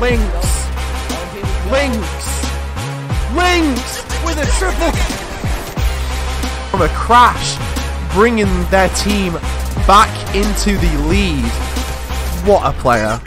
Lynx. Lynx. Lynx with a triple from a crash, bringing their team back into the lead. What a player.